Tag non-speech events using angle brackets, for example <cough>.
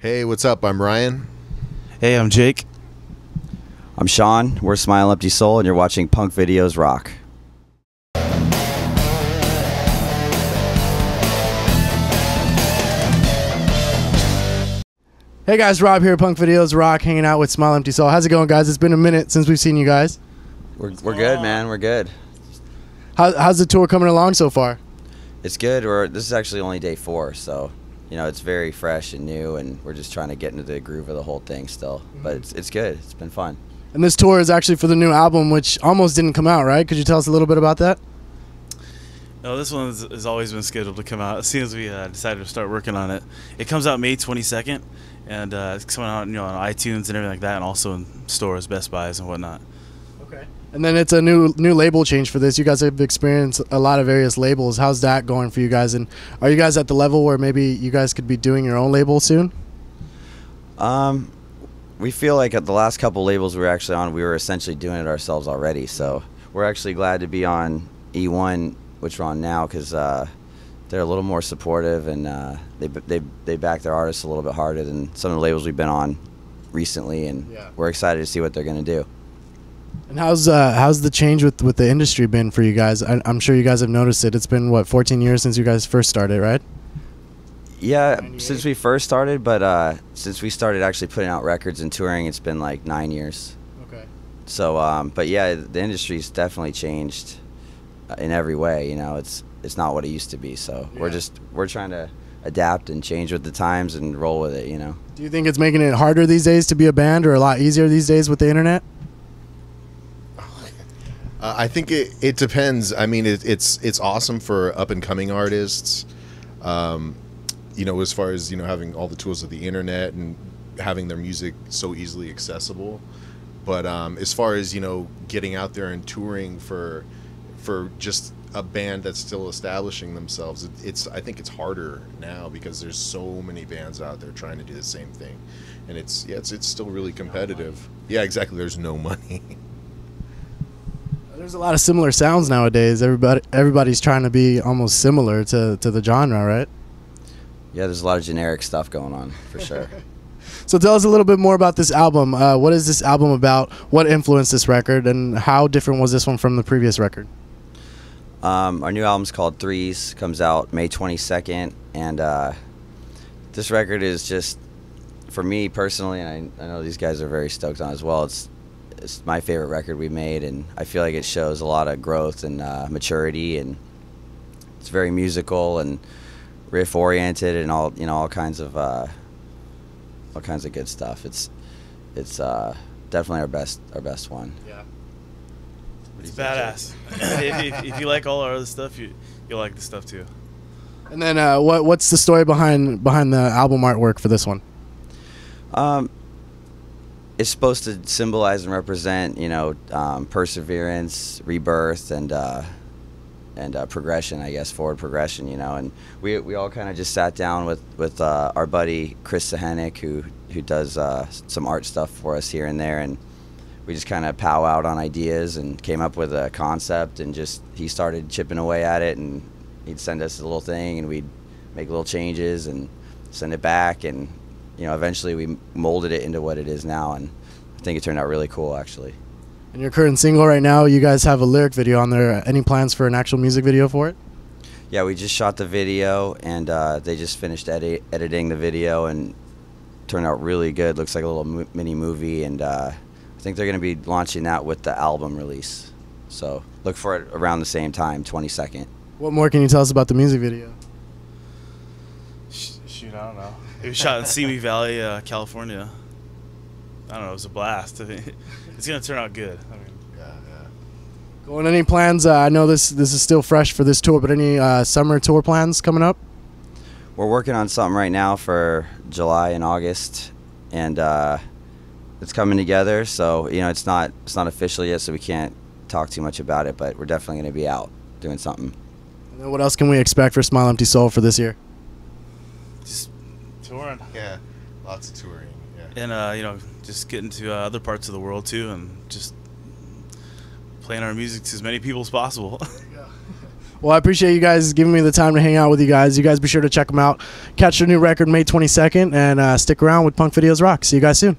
Hey, what's up? I'm Ryan. Hey, I'm Jake. I'm Sean. We're Smile Empty Soul, and you're watching Punk Videos Rock. Hey guys, Rob here, Punk Videos Rock, hanging out with Smile Empty Soul. How's it going, guys? It's been a minute since we've seen you guys. We're, we're good, man. We're good. How, how's the tour coming along so far? It's good. We're this is actually only day four, so you know it's very fresh and new, and we're just trying to get into the groove of the whole thing still. But it's it's good. It's been fun. And this tour is actually for the new album, which almost didn't come out, right? Could you tell us a little bit about that? No, this one has, has always been scheduled to come out as soon as we uh, decided to start working on it. It comes out May 22nd, and uh, it's coming out you know, on iTunes and everything like that, and also in stores, Best Buys, and whatnot. And then it's a new new label change for this. You guys have experienced a lot of various labels. How's that going for you guys? And are you guys at the level where maybe you guys could be doing your own label soon? Um, we feel like at the last couple labels we were actually on, we were essentially doing it ourselves already. So we're actually glad to be on eOne, which we're on now, because uh, they're a little more supportive and uh, they they they back their artists a little bit harder than some of the labels we've been on recently, and Yeah. we're excited to see what they're gonna do. And how's uh, how's the change with with the industry been for you guys? I, I'm sure you guys have noticed it. It's been what 14 years since you guys first started, right? Yeah, since we first started, but uh, since we started actually putting out records and touring, it's been like nine years. Okay. So, um, but yeah, the industry's definitely changed uh, in every way. You know, it's it's not what it used to be. So we're just we're trying to adapt and change with the times and roll with it. You know. Do you think it's making it harder these days to be a band, or a lot easier these days with the internet? Uh, I think it, it depends. I mean, it, it's it's awesome for up and coming artists. Um, you know, as far as you know, having all the tools of the internet and having their music so easily accessible. But um, as far as you know, getting out there and touring for for just a band that's still establishing themselves, it, it's I think it's harder now because there's so many bands out there trying to do the same thing, and it's yeah, it's it's still really competitive. Yeah, exactly. There's no money. <laughs> There's a lot of similar sounds nowadays. Everybody everybody's trying to be almost similar to, to the genre, right? Yeah, there's a lot of generic stuff going on for sure. <laughs> So tell us a little bit more about this album. Uh, what is this album about? What influenced this record, and how different was this one from the previous record? Um, our new album's called Threes, comes out May 22nd, and uh, this record is just, for me personally, and I, I know these guys are very stoked on it as well. It's it's my favorite record we made, and I feel like it shows a lot of growth and uh, maturity, and it's very musical and riff oriented, and all you know, all kinds of uh, all kinds of good stuff. It's it's uh, definitely our best our best one. Yeah. It's badass. <laughs> if, if, if you like all our other stuff, you you'll like the stuff too. And then uh, what what's the story behind behind the album artwork for this one? Um, it's supposed to symbolize and represent, you know, um, perseverance, rebirth, and uh, and uh, progression. I guess forward progression. You know, and we we all kind of just sat down with with uh, our buddy Chris Sahenic, who who does uh, some art stuff for us here and there, and we just kind of pow out on ideas and came up with a concept, and just he started chipping away at it, and he'd send us a little thing, and we'd make little changes and send it back, and you know, eventually we molded it into what it is now, and I think it turned out really cool, actually. And your current single right now, you guys have a lyric video on there. Any plans for an actual music video for it? Yeah, we just shot the video, and uh, they just finished edit- editing the video, and turned out really good. Looks like a little mo- mini movie, and uh, I think they're going to be launching that with the album release. So look for it around the same time, 22nd. What more can you tell us about the music video? Sh- Shoot, I don't know. It was shot in Simi Valley, uh, California. I don't know. It was a blast. I <laughs> mean, it's gonna turn out good. I mean, Going any plans? Uh, I know this this is still fresh for this tour, but any uh, summer tour plans coming up? We're working on something right now for July and August, and uh, it's coming together. So you know, it's not it's not official yet, so we can't talk too much about it. But we're definitely going to be out doing something. And then what else can we expect for Smile Empty Soul for this year? just touring Yeah, lots of touring. Yeah. and uh, you know, just getting to uh, other parts of the world too, and just playing our music to as many people as possible. <laughs> <laughs> Well, I appreciate you guys giving me the time to hang out with you guys. You guys be sure to check them out. Catch their new record May 22nd and uh, stick around with Punk Videos Rock. See you guys soon.